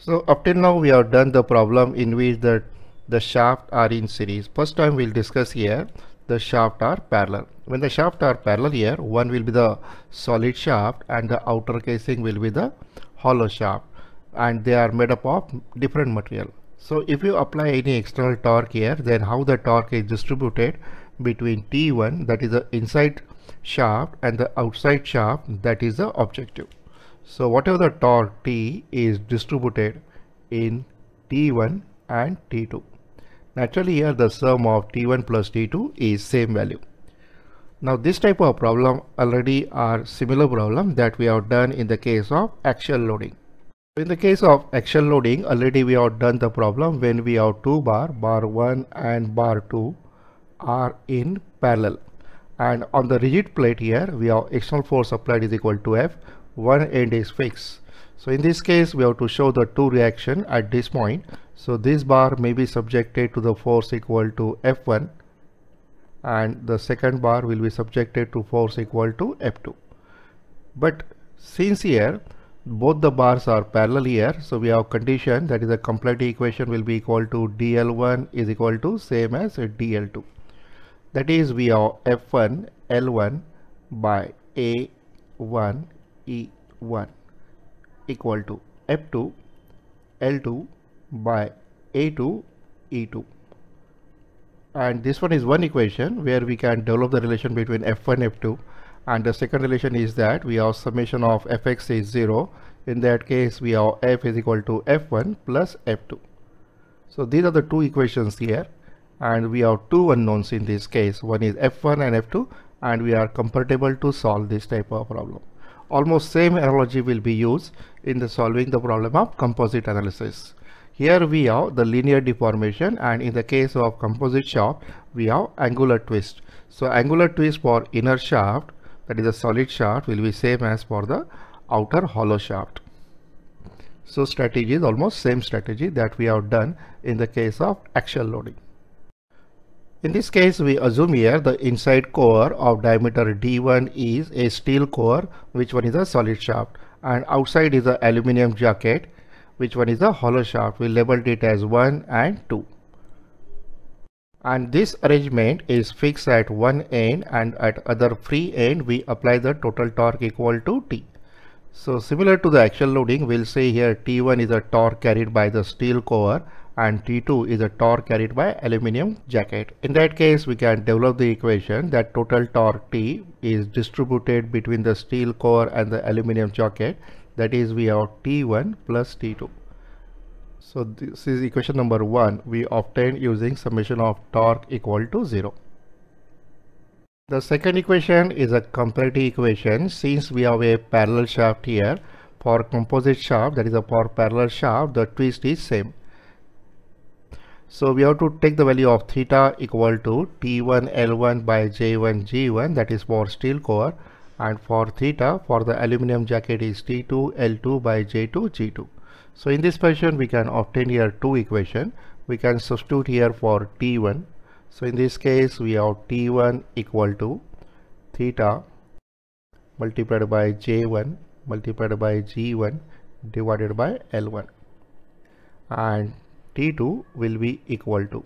So up till now we have done the problem in which the, the shaft are in series. First time we'll discuss here the shaft are parallel. When the shaft are parallel here, one will be the solid shaft and the outer casing will be the hollow shaft and they are made up of different material. So if you apply any external torque here, then how the torque is distributed between T1 that is the inside shaft and the outside shaft that is the objective. So whatever the torque T is distributed in T1 and T2. Naturally here the sum of T1 plus T2 is same value. Now this type of problem already are similar problem that we have done in the case of axial loading. In the case of axial loading already we have done the problem when we have two bar, bar 1 and bar 2 are in parallel and on the rigid plate here we have external force applied is equal to F one end is fixed. So in this case we have to show the two reaction at this point. So this bar may be subjected to the force equal to F1 and the second bar will be subjected to force equal to F2. But since here both the bars are parallel here so we have condition that is the compatibility equation will be equal to dl1 is equal to same as dl2 that is we have f1 l1 by a1 E1 equal to F2 L2 by A2 E2 and this one is one equation where we can develop the relation between F1 F2 and the second relation is that we have summation of fx is 0 in that case we have f is equal to f1 plus f2 so these are the two equations here. And we have two unknowns in this case. One is f1 and f2 and we are comfortable to solve this type of problem almost same analogy will be used in the solving the problem of composite analysis. Here we have the linear deformation and in the case of composite shaft we have angular twist. So angular twist for inner shaft that is a solid shaft will be same as for the outer hollow shaft. So strategy is almost same strategy that we have done in the case of axial loading. In this case, we assume here the inside core of diameter D1 is a steel core, which one is a solid shaft, and outside is a aluminum jacket, which one is a hollow shaft. We labeled it as 1 and 2. And this arrangement is fixed at one end and at other free end we apply the total torque equal to T. So similar to the axial loading, we'll say here T1 is a torque carried by the steel core and T2 is a torque carried by aluminum jacket. In that case, we can develop the equation that total torque T is distributed between the steel core and the aluminum jacket. That is, we have T1 plus T2. So this is equation number one we obtained using summation of torque equal to zero. The second equation is a comparative equation since we have a parallel shaft here for composite shaft that is a for parallel shaft the twist is same so we have to take the value of theta equal to T1 L1 by J1 G1 that is for steel core and for theta for the aluminum jacket is T2 L2 by J2 G2. So in this fashion we can obtain here two equation. We can substitute here for T1. So in this case we have T1 equal to theta multiplied by J1 multiplied by G1 divided by L1 and T2 will be equal to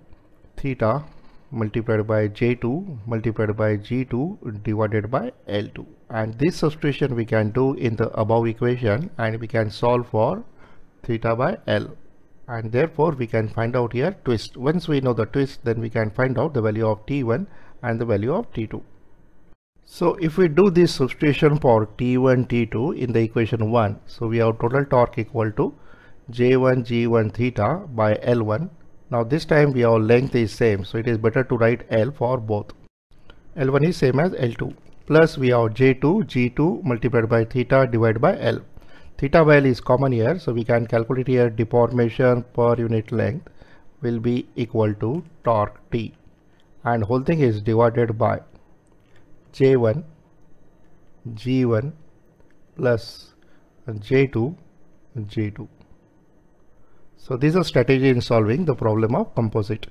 theta multiplied by J2 multiplied by G2 divided by L2 and this substitution we can do in the above equation and we can solve for theta by L. And therefore we can find out here twist. Once we know the twist then we can find out the value of T1 and the value of T2 so if we do this substitution for T1 T2 in the equation 1 so we have total torque equal to j1 g1 theta by l1 now this time we our length is same so it is better to write l for both. L1 is same as l2 plus we have j2 g2 multiplied by theta divided by l. Theta by l is common here so we can calculate here deformation per unit length will be equal to torque t. And whole thing is divided by j1 g1 plus j2 g2 so this is a strategy in solving the problem of composite.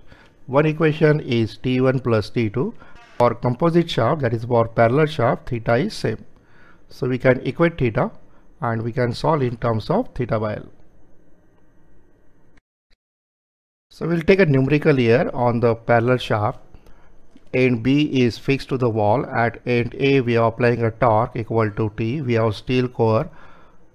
One equation is T1 plus T2. For composite shaft that is for parallel shaft theta is same. So we can equate theta and we can solve in terms of theta by L. So we'll take a numerical here on the parallel shaft. End B is fixed to the wall. At end A we are applying a torque equal to T. We have steel core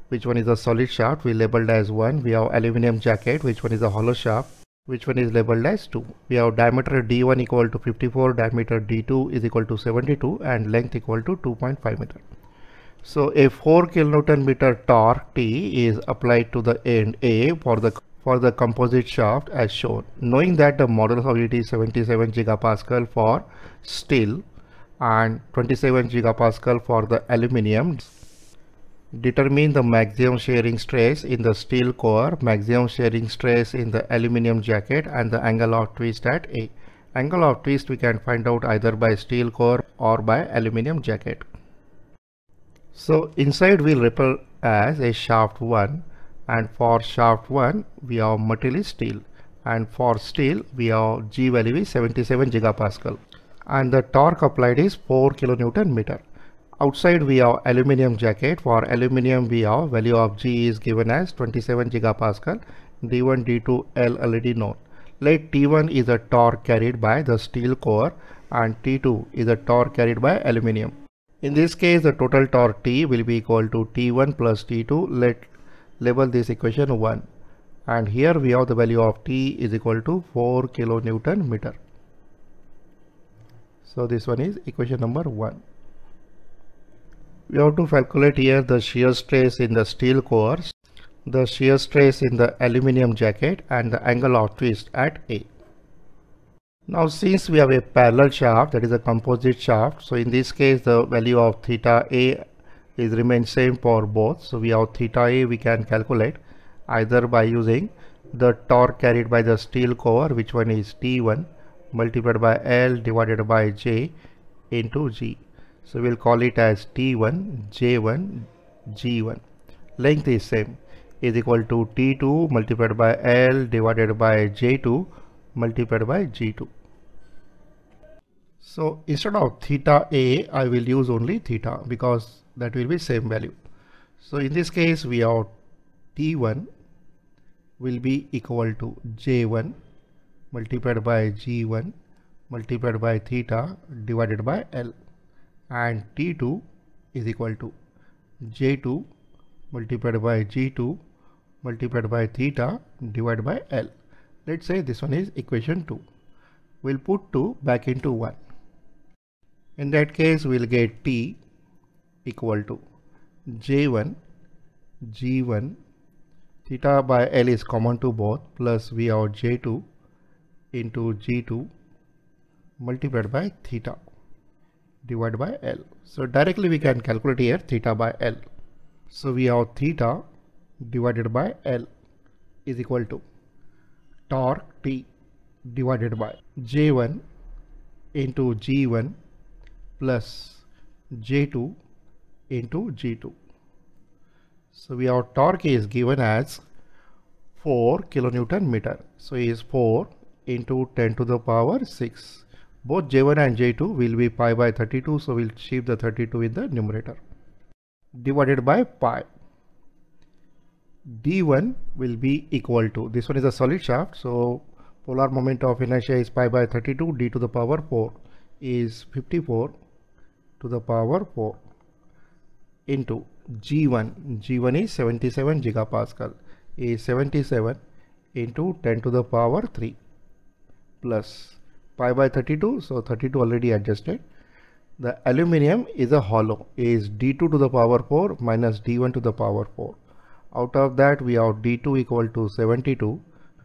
which one is a solid shaft we labeled as 1. We have aluminum jacket which one is a hollow shaft which one is labeled as 2. We have diameter D1 equal to 54, diameter D2 is equal to 72 and length equal to 2.5 meter. So a 4 kilonewton meter torque T is applied to the end A for the for the composite shaft as shown. Knowing that the modulus of it is 77 gigapascal for steel and 27 gigapascal for the aluminium, determine the maximum shearing stress in the steel core, maximum shearing stress in the aluminium jacket and the angle of twist at A. Angle of twist we can find out either by steel core or by aluminium jacket. So inside we'll repel as a shaft 1 and for shaft 1 we have material steel and for steel we have G value is 77 gigapascal and the torque applied is 4 kilonewton meter. Outside we have aluminium jacket for aluminium we have value of G is given as 27 gigapascal D1 D2 L already known. Let T1 is a torque carried by the steel core and T2 is a torque carried by aluminium. In this case the total torque T will be equal to T1 plus T2 let label this equation 1 and here we have the value of T is equal to 4 kilonewton meter. So this one is equation number 1. We have to calculate here the shear stress in the steel core, the shear stress in the aluminium jacket and the angle of twist at A. Now since we have a parallel shaft that is a composite shaft so in this case the value of theta A is remain same for both so we have theta a we can calculate either by using the torque carried by the steel core which one is t1 multiplied by l divided by j into g so we'll call it as t1 j1 g1 length is same. Is equal to t2 multiplied by l divided by j2 multiplied by g2 so instead of theta a I will use only theta because that will be same value. So in this case we have T1 will be equal to J1 multiplied by G1 multiplied by theta divided by L and T2 is equal to J2 multiplied by G2 multiplied by theta divided by L. Let's say this one is equation 2. We'll put 2 back into 1. In that case we'll get T equal to j1 g1 theta by l is common to both plus v out j2 into g2 multiplied by theta divided by l so directly we can calculate here theta by l so we have theta divided by l is equal to torque t divided by j1 into g1 plus j2 into G2. So we have torque is given as 4 kilonewton meter. So is 4 into 10 to the power 6. Both J1 and J2 will be pi by 32. So we'll shift the 32 in the numerator. Divided by pi. D1 will be equal to, this one is a solid shaft. So polar moment of inertia is pi by 32. D to the power 4 is 54 to the power 4 into G1. G1 is 77 gigapascal is 77 into 10 to the power 3 plus pi by 32 so 32 already adjusted. The aluminium is a hollow. Is d2 to the power 4 minus d1 to the power 4 out of that we have d2 equal to 72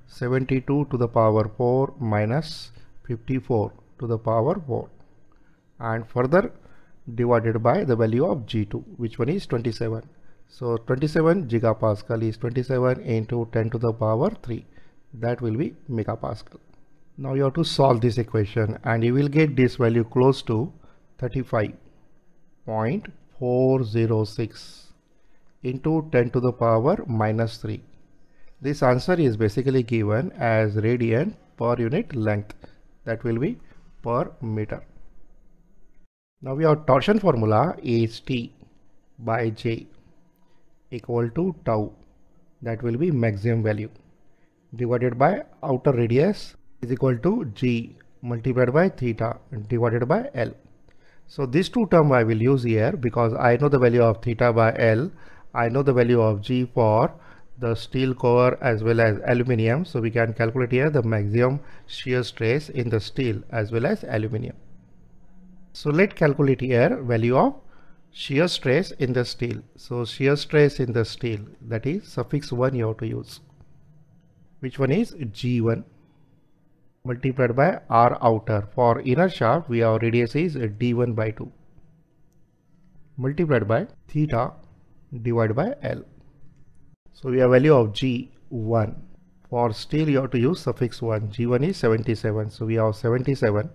72 to the power 4 minus 54 to the power 4 and further divided by the value of G2 which one is 27 so 27 gigapascal is 27 into 10 to the power 3 that will be megapascal now you have to solve this equation and you will get this value close to 35.406 into 10 to the power minus 3 this answer is basically given as radian per unit length. That will be per meter. Now we have torsion formula is T by J equal to tau. That will be maximum value. divided by outer radius is equal to g multiplied by theta divided by L. So these two terms I will use here because I know the value of theta by L. I know the value of G for the steel core as well as aluminium. So we can calculate here the maximum shear stress in the steel as well as aluminium. So let's calculate here value of shear stress in the steel. So shear stress in the steel that is suffix 1 you have to use. Which one is G1 multiplied by R outer. For inner shaft, we have radius is d1 by 2 multiplied by theta divided by L. So we have value of G1. For steel, you have to use suffix 1. G1 is 77. So we have 77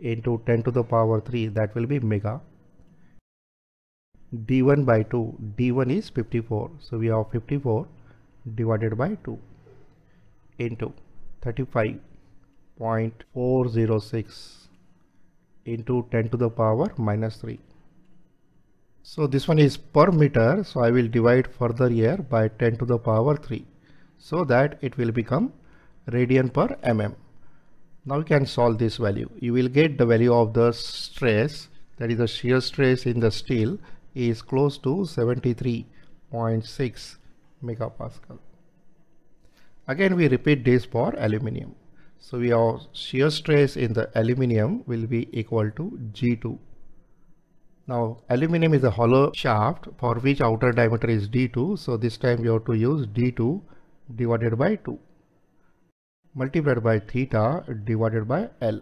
into 10 to the power 3. That will be mega. D1 by 2. D1 is 54. So we have 54 divided by 2 into 35 0.406 into 10 to the power minus 3. So this one is per meter. So I will divide further here by 10 to the power 3 so that it will become radian per mm. Now you can solve this value. You will get the value of the stress that is the shear stress in the steel is close to 73.6 megapascal. Again we repeat this for aluminium. So we have shear stress in the aluminium will be equal to G2. Now aluminium is a hollow shaft for which outer diameter is D2. So this time you have to use D2 divided by 2 multiplied by theta divided by L.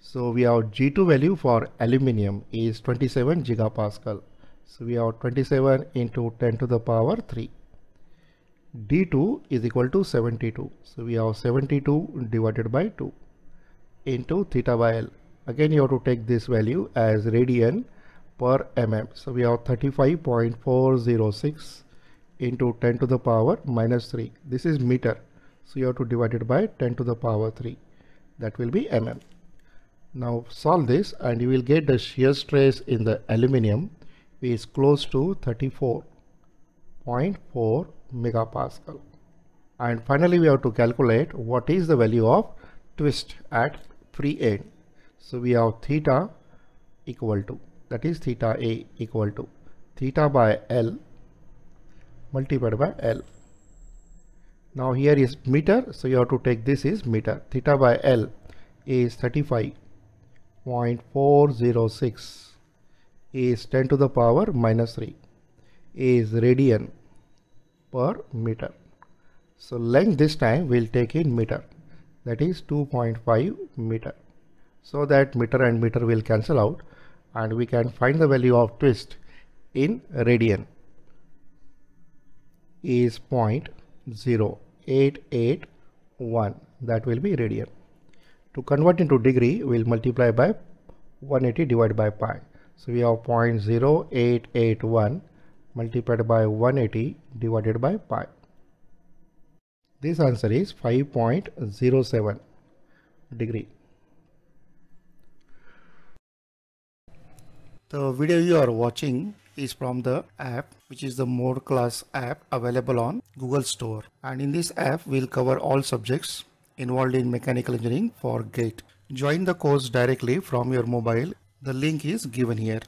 So we have G2 value for aluminium is 27 gigapascal. So we have 27 into 10 to the power 3 d2 is equal to 72 so we have 72 divided by 2 into theta by l. Again you have to take this value as radian per mm. So we have 35.406 into 10 to the power minus 3 this is meter. So you have to divide it by 10 to the power 3 that will be mm. Now solve this and you will get the shear stress in the aluminium is close to 34.4 megapascal and finally we have to calculate what is the value of twist at free end so we have theta equal to that is theta a equal to theta by l multiplied by l. Now here is meter. So you have to take this is meter. Theta by l is 35.406 is 10 to the power minus 3 is radian per meter. So length this time we'll take in meter that is 2.5 meter. So that meter and meter will cancel out and we can find the value of twist in radian is 0.0881 that will be radian. To convert into degree we'll multiply by 180 divided by pi. So we have 0.0881 multiplied by 180 divided by pi. This answer is 5.07 degree. The video you are watching is from the app which is the Mohod class app available on Google Store and in this app we'll cover all subjects involved in mechanical engineering for GATE. Join the course directly from your mobile. The link is given here.